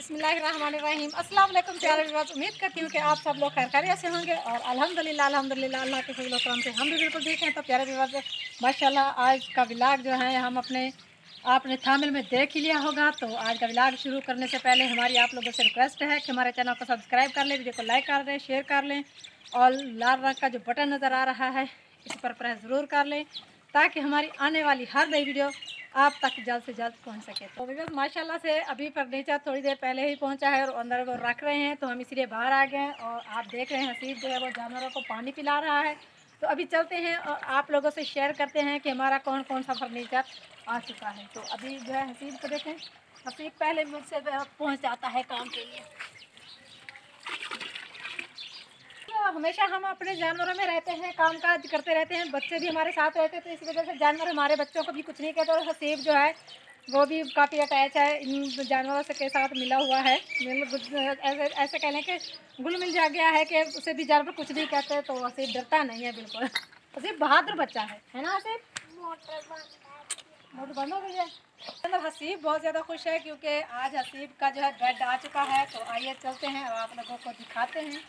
बिस्मिल्लाहिर्रहमानिर्रहीम। अस्सलाम वालेकुम प्यारे व्यूअर्स उम्मीद करती हूँ कि आप सब लोग खैर खैरियत से होंगे और अल्हम्दुलिल्लाह अल्हम्दुलिल्लाह, अल्लाह के फजल करम से हम भी बिल्कुल ठीक हैं। तो प्यारे व्यूअर्स माशाल्लाह आज का विलाग जो है, हम अपने, आपने थामिल में देख ही लिया होगा। तो आज का विलाग शुरू करने से पहले हमारी आप लोगों से रिक्वेस्ट है कि हमारे चैनल को सब्सक्राइब कर लें, वीडियो को लाइक कर लें शेयर कर लें और लाल रंग का जो बटन नज़र आ रहा है, इस पर प्रेस ज़रूर कर लें। ताकि हमारी आने वाली हर नई वीडियो आप तक जल्द से जल्द पहुँच सके। तो बिकॉज़ माशाल्लाह से अभी फर्नीचर थोड़ी देर पहले ही पहुँचा है और अंदर वो रख रहे हैं तो हम इसलिए बाहर आ गए हैं और आप देख रहे हैं हसीब जो है वो जानवरों को पानी पिला रहा है। तो अभी चलते हैं और आप लोगों से शेयर करते हैं कि हमारा कौन कौन सा फर्नीचर आ चुका है। तो अभी जो है हसीब को देखें। हसीब पहले मुझसे पहुँच जाता है काम के लिए। हमेशा हम अपने जानवरों में रहते हैं काम काज करते रहते हैं, बच्चे भी हमारे साथ रहते हैं तो इस वजह से जानवर हमारे बच्चों को भी कुछ नहीं कहते और हसीब जो है, वो भी काफ़ी अटैच है, इन जानवरों से के साथ मिला हुआ है। ऐसे ऐसे कह लें कि गुल मिल जा गया है कि उसे भी जानवर कुछ नहीं कहते तो हसीब डरता नहीं है बिल्कुल। हसीब बहादुर बच्चा है है ना हसीब मोटर बंद हो गई है। अंदर हसीब बहुत ज़्यादा खुश है, क्योंकि आज हसीब का जो है बेड आ चुका है तो आइए चलते हैं और आप लोगों को दिखाते हैं।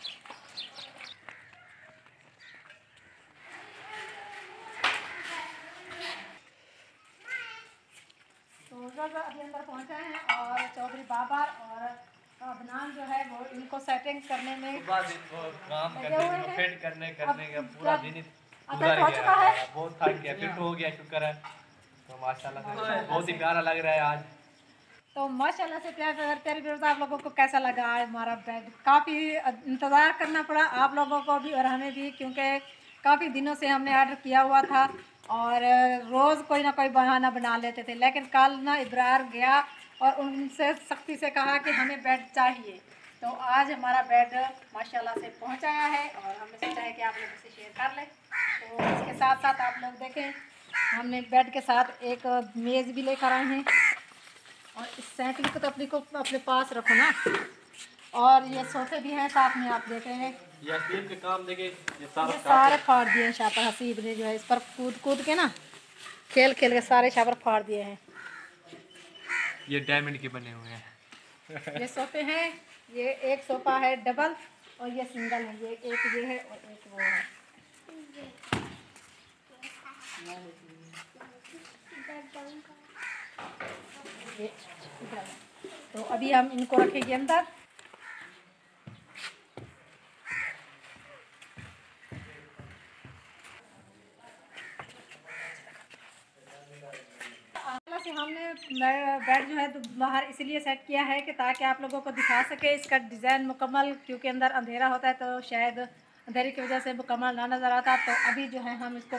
अभी अंदर पहुँचा है और चौधरी बाबर और अदनान जो है वो इनको सेटिंग करने में काम करने फिट करने करने का पूरा दिन चुका है। बहुत थक गया फिट हो गया शुक्र है। तो माशाल्लाह से बहुत ही प्यारा लग रहा है आज। तो माशाल्लाह से प्यार प्यार प्यारे प्यार आप लोगों को कैसा लगा आज हमारा बेड काफ़ी इंतज़ार करना पड़ा आप लोगों को भी और हमें भी क्योंकि काफ़ी दिनों से हमने ऑर्डर किया हुआ था। और रोज़ कोई ना कोई बहाना बना लेते थे। लेकिन कल ना इब्रार गया और उनसे सख्ती से कहा कि हमें बेड चाहिए। तो आज हमारा बेड माशाल्लाह से पहुँचाया है और हमने सोचा है कि आप लोगों से शेयर कर लें। तो इसके साथ साथ आप लोग देखें, हमने बेड के साथ एक मेज़ भी लेकर आए हैं। और इस साइकिल को तो अपनी को अपने पास रखो ना। और ये सोफे भी हैं साथ में आप देख रहे हैं। के काम देखे ये सारे सारे फाड़ दिए हैं शापर हसीब ने जो है इस पर कूद कूद के ना खेल खेल के सारे शापर फाड़ दिए हैं। ये डायमंड के बने हुए हैं। ये सोफे हैं ये एक सोफा है डबल और ये सिंगल है ये एक ये है और एक वो है। तो अभी हम इनको रखेंगे अंदर से हमने बेड जो है तो बाहर इसलिए सेट किया है कि ताकि आप लोगों को दिखा सके इसका डिज़ाइन मुकम्मल, क्योंकि अंदर अंधेरा होता है तो शायद अंधेरे की वजह से मुकम्मल ना नज़र आता। तो अभी जो है हम इसको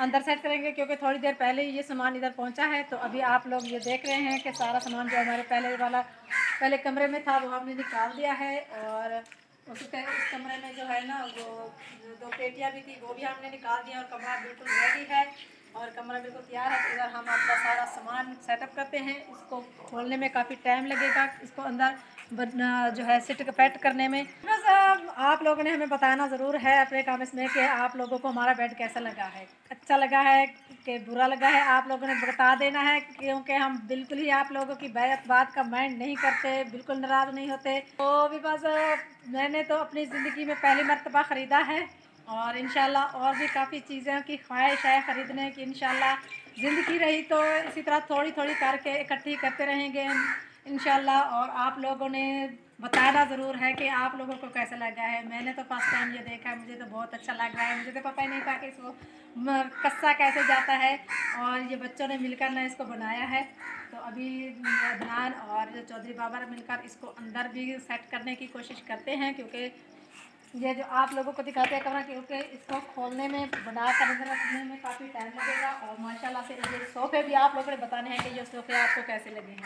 अंदर सेट करेंगे, क्योंकि थोड़ी देर पहले ये सामान इधर पहुँचा है। तो अभी आप लोग ये देख रहे हैं कि सारा सामान जो हमारे पहले वाला, पहले कमरे में था, वो हमने निकाल दिया है। और उस उस कमरे में जो है ना, वो दो पेटियाँ भी थी, वो भी हमने निकाल दिया और कमरा बिल्कुल रेडी है। और कमरा बिल्कुल तैयार है तो इधर हम अपना सारा सामान सेटअप करते हैं। इसको खोलने में काफ़ी टाइम लगेगा, इसको अंदर जो है सिट पैट करने में। बस आप लोगों ने हमें बताना ज़रूर है अपने कमेंट्स में कि आप लोगों को हमारा बेड कैसा लगा है। अच्छा लगा है कि बुरा लगा है? आप लोगों ने बता देना है, क्योंकि हम बिल्कुल ही आप लोगों की बैत, बात का माइंड नहीं करते, बिल्कुल नाराज़ नहीं होते। तो भी बस, मैंने तो अपनी ज़िंदगी में पहली मरतबा ख़रीदा है। और इन और भी काफ़ी चीज़ों की ख्वाहिश है ख़रीदने की इन ज़िंदगी रही तो इसी तरह थोड़ी थोड़ी करके इकट्ठी करते रहेंगे इन और आप लोगों ने बताना ज़रूर है कि आप लोगों को कैसा लगा है। मैंने तो फ़र्स्ट टाइम ये देखा है, मुझे तो बहुत अच्छा लग रहा है। मुझे तो पता ही नहीं था कि इसको कस्सा कैसे जाता है। और ये बच्चों ने मिलकर ना इसको बनाया है। तो अभी अदनान और जो चौधरी बाबा मिलकर इसको अंदर भी सेट करने की कोशिश करते हैं, क्योंकि ये जो आप लोगों को दिखाते हैं कमरा क्योंकि इसको खोलने में बना कर रखने में काफ़ी टाइम लगेगा और माशाल्लाह से ये सोफ़े भी आप लोगों ने बताने हैं कि ये सोफ़े आपको कैसे लगे हैं।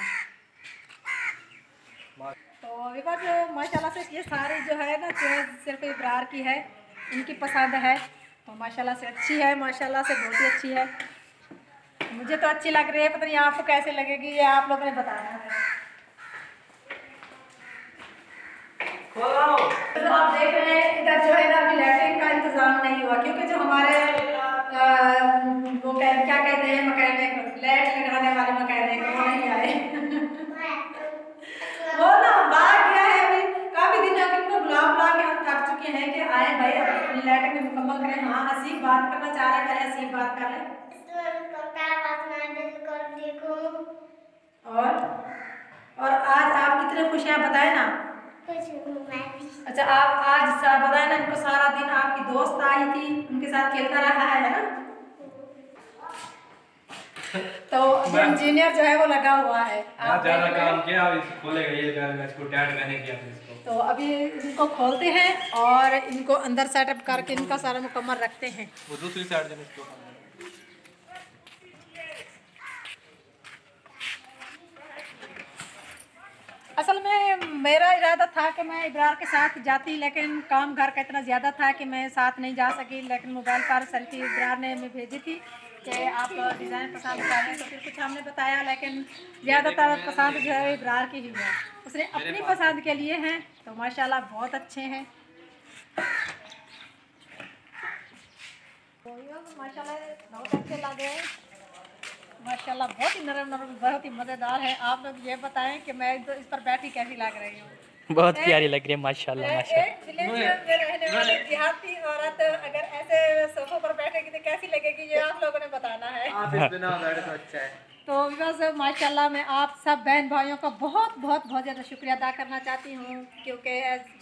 तो विवाह जो माशाल्लाह से ये सारी जो है ना चेयर सिर्फ़ इब्रार की है, इनकी पसंद है। तो माशाल्लाह से अच्छी है, माशाल्लाह से बहुत ही अच्छी है। मुझे तो अच्छी लग रही है, पता नहीं आपको कैसे लगेगी, ये आप लोगों ने बताना है। आप देख रहे हैं इधर जो है ना अभी लैट्रिन का इंतज़ाम नहीं हुआ क्योंकि जो हमारे आ, वो कह, क्या कहते हैं मकैनिक लैट लगाने वाले मकैनिक वो नहीं आए। वो ना बाहर गया है अभी काफ़ी दिन आके उनको बुला बुला के हम थक चुके हैं कि आए भाई अपनी लैट मुकम्मल करें। हाँ हसीब बात करना चाह रहे हैं पहले बात कर लें। और और आज आप कितने खुश हैं बताए ना। अच्छा आप आज बताएँ ना इनको सारा दिन आपकी दोस्त आई थी उनके साथ खेलता रहा है ना? तो इंजीनियर जो है वो लगा हुआ है। आप ज़्यादा। काम किया अब इसको खोलेगा ये इसको टैड मैंने किया इसको। तो अभी इनको खोलते हैं और इनको अंदर सेटअप करके इनका सारा मुकम्मल रखते हैं। वो दूसरी साइड इसको असल में मेरा इरादा था कि मैं इब्रार के साथ जाती लेकिन काम घर का इतना ज़्यादा था कि मैं साथ नहीं जा सकी लेकिन मोबाइल पर सेल्फी इब्रार ने हमें भेजी थी कि आप डिज़ाइन पसंद कर रहे हैं तो फिर कुछ हमने बताया लेकिन ज़्यादातर पसंद जो है इब्रार की ही है। उसने अपनी पसंद के लिए हैं तो माशाल्लाह बहुत अच्छे हैं। माशाल्लाह बहुत अच्छे लगे हैं। माशाल्लाह बहुत ही नरम नरम बहुत ही मज़ेदार है। आप लोग ये बताएँ कि मैं तो इस पर बैठी कैसी लग रही हूँ? बहुत प्यारी लग रही है माशाल्लाह माशाल्लाह। विलेज में रहने वाली देहाती औरत अगर ऐसे सोफे पर बैठेगी तो कैसी लगेगी? ये आप लोगों ने बताना है। आप इस पे बैठे तो अच्छा है। तो बस माशाल्लाह मैं आप सब बहन भाइयों का बहुत बहुत बहुत ज़्यादा शुक्रिया अदा करना चाहती हूँ क्योंकि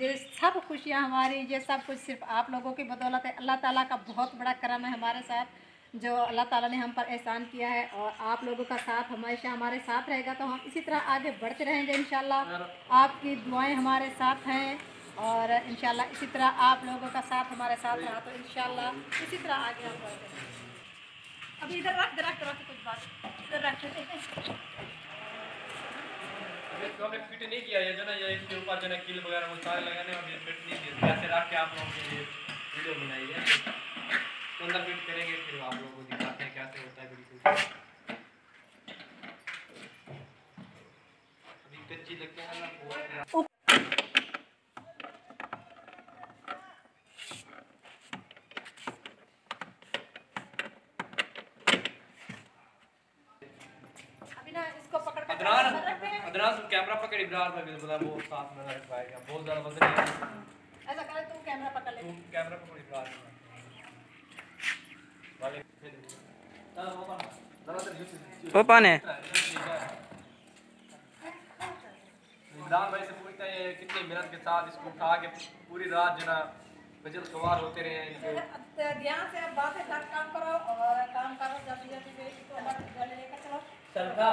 ये सब खुशियाँ हमारी ये सब कुछ सिर्फ़ आप लोगों की बदौलत है। अल्लाह ताला का बहुत बड़ा करम है हमारे साथ। जो अल्लाह ताला ने हम पर एहसान किया है और आप लोगों का साथ हमेशा हमारे साथ रहेगा तो हम इसी तरह आगे बढ़ते रहेंगे इन आपकी दुआएँ हमारे साथ हैं और इन इसी तरह आप लोगों का साथ हमारे साथ रहा तो इन इसी तरह आगे हम बढ़ते रहेंगे। अभी इधर रख रख रख कुछ बात इधर रख इसको हमने फिट नहीं किया ये जो ना ये इसके ऊपर जो ना किल वगैरह वो सारे लगाने ये फिट नहीं किया। ऐसे रख के आप लोगों के लिए वीडियो बनाई है तो अंदर फिट करेंगे फिर आप लोगों को दिखाते हैं कैसे होता है बिल्कुल। अभी कच्ची लगती है ना बहुत अदनान हैं अदनान तुम कैमरा पकड़ इब्रार में वो साथ में रख पाएगा बहुत ज़्यादा वज़न है। ऐसा करे तुम कैमरा पकड़ ले। तुम कैमरा पकड़ इब्रार वाले फिर चलो कौन है? भाई से पूछते हैं कितनी मेहनत के साथ इसको उठा के पूरी रात जो ना गज़ल सवार होते रहे हैं इनको। अब ध्यान से अब बातें कर काम करो और काम करो जल्दी जल्दी से इसको अंदर गले लेकर चलो। चलता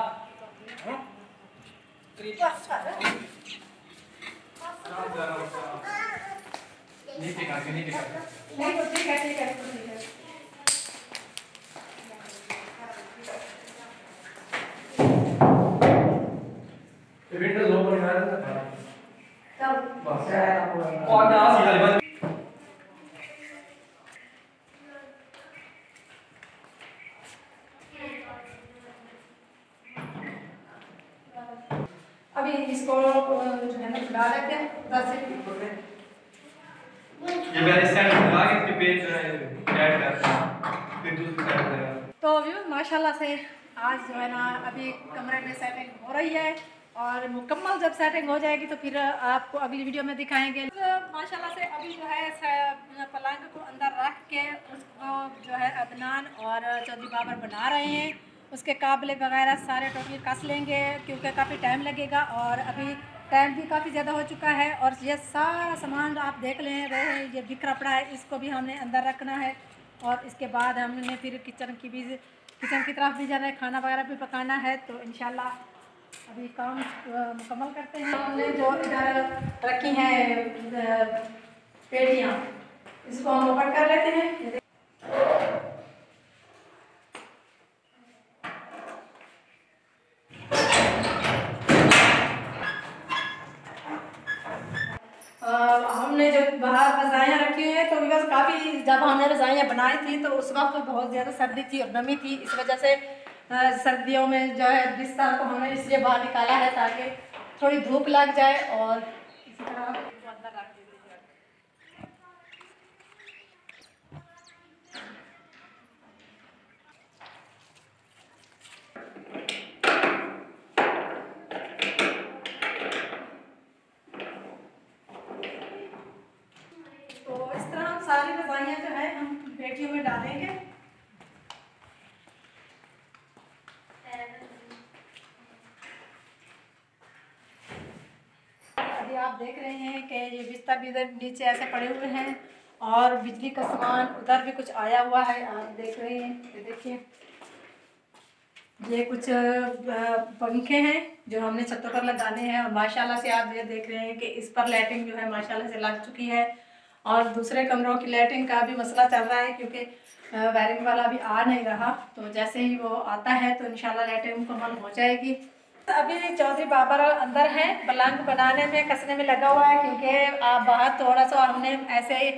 नीचे करके नीचे करके नहीं तो ठीक है ठीक है तो ठीक है विंडोज़ ओपन कर रहा तब बस और ना सीधा बंद अभी इसको जो है ना डाल हैं। दस से ये पहले साइड लगा के फिर पेज जो है ऐड करते हैं। फिर दूसरी साइड तो अभी माशाल्लाह से आज जो है ना अभी कमरे में सेटिंग हो रही है और मुकम्मल जब सेटिंग हो जाएगी तो फिर आपको अगली वीडियो में दिखाएँगे। तो माशाल्लाह से अभी जो है पलंग को अंदर रख के उसको जो है अदनान और चौधरी बाबर बना रहे हैं। उसके काबले वगैरह सारे टोटल कस लेंगे, क्योंकि काफ़ी टाइम लगेगा और अभी टाइम भी काफ़ी ज़्यादा हो चुका है और ये सारा सामान आप देख लें रहे हैं, ये बिखरा पड़ा है, इसको भी हमने अंदर रखना है और इसके बाद हमने फिर किचन की भी किचन की तरफ़ भी जाना है, खाना वगैरह भी पकाना है तो इन अभी काम मुकम्मल करते हैं। हमने जो इधर रखी हैं पेटियाँ, इसको हम ओपन कर लेते हैं ये देख- अ, हमने जो बाहर रजाइयाँ रखी हुई हैं तो बस काफ़ी जब हमने रजाइयाँ बनाई थी तो उस वक्त बहुत ज़्यादा सर्दी थी और नमी थी। इस वजह से सर्दियों में जो है बिस्तर को हमने इसलिए बाहर निकाला है ताकि थोड़ी धूप लग जाए और इसी तरह इसको अंदर रख दीजिए तो इस तरह दवाइयाँ जो है हम पेटियों में डालेंगे अभी आप देख रहे हैं कि ये बिस्तर भी इधर नीचे ऐसे पड़े हुए हैं और बिजली का सामान उधर भी कुछ आया हुआ है, आप देख रहे हैं। ये देखिए। ये कुछ पंखे हैं जो हमने छतों पर लगाने हैं और माशाल्लाह से आप ये देख रहे हैं कि इस पर लाइटिंग जो है माशाल्लाह से लग चुकी है। और दूसरे कमरों की लाइटिंग का भी मसला चल रहा है क्योंकि वायरिंग वाला अभी आ नहीं रहा। तो जैसे ही वो आता है तो इंशाल्लाह लाइटिंग मुकम्मल हो जाएगी। तो अभी चौधरी बाबर अंदर हैं, पलंग बनाने में, कसने में लगा हुआ है, क्योंकि बाहर थोड़ा सा हमने ऐसे ही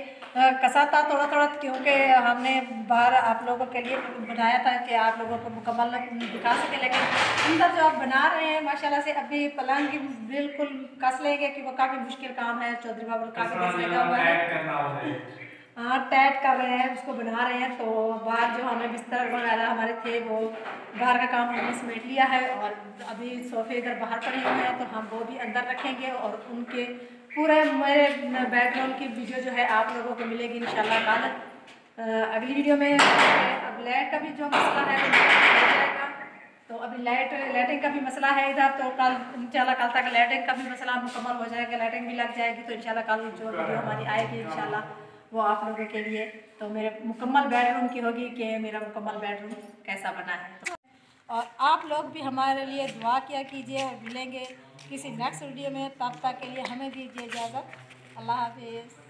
कसा था थोड़ा थोड़ा क्योंकि हमने बाहर आप लोगों के लिए बनाया था कि आप लोगों को मुकम्मल दिखा सके, लेकिन अंदर जो आप बना रहे हैं, माशाल्लाह से अभी पलंग बिल्कुल कस लेंगे, कि वो काफ़ी मुश्किल काम है, चौधरी बाबर काफ़ी देर से लगा हुआ हाँ। टैट कर रहे हैं, उसको बना रहे हैं तो बाहर जो हमें बिस्तर वगैरह हमारे थे, वो बाहर का काम हमने समेट लिया है और अभी सोफे इधर बाहर पड़े हुए हैं तो हम वो भी अंदर रखेंगे और उनके पूरे मेरे बेडरूम की वीडियो जो है आप लोगों को मिलेगी इंशाल्लाह कल अगली वीडियो में, अब लाइट का भी जो मसला है तो अभी लाइट लाइटिंग का भी मसला है इधर तो कल, इंशाल्लाह कल तक लाइटिंग का भी मसला मुकम्मल हो जाएगा लाइटिंग भी लग जाएगी तो इंशाल्लाह कल जो वीडियो हमारी आएगी, इंशाल्लाह। वो आप लोगों के लिए। तो मेरे मुकम्मल बेडरूम की होगी कि मेरा मुकम्मल बेडरूम कैसा बना है। और आप लोग भी हमारे लिए दुआ किया कीजिए और मिलेंगे किसी नेक्स्ट वीडियो में। तब तक के लिए हमें दीजिए इजाज़त। अल्लाह हाफिज़।